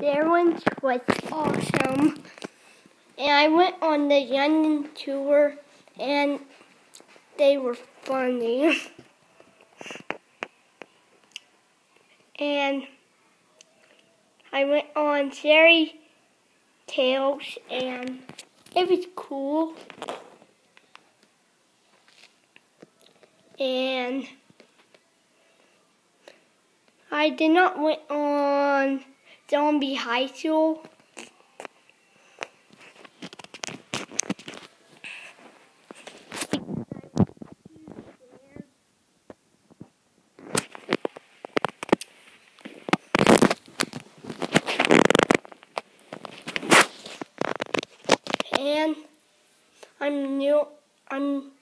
Their ones was awesome. And I went on the London tour and they were funny. and I went on Fairy Tales and it was cool. And I did not went on Zombie High School. And I'm new. I'm